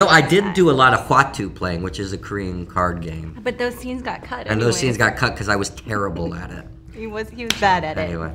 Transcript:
No, I did do a lot of Hwatu playing, which is a Korean card game. But those scenes got cut. And those scenes got cut because I was terrible at it. He was he was bad at it. Anyway.